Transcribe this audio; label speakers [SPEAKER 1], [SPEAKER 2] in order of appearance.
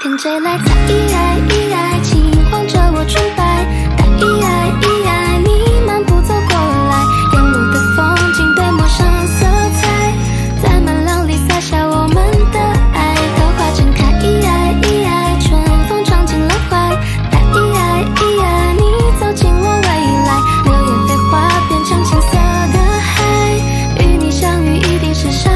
[SPEAKER 1] 风吹来在咿呀咿呀轻晃着我裙摆待咿呀咿呀你漫步走过来沿路的风景被抹上色彩在麦浪里撒下我们的爱桃花正开咿呀咿呀春风撞进了怀待咿呀咿呀你走进我未来柳叶飞花变成青色的海与你相遇一定是上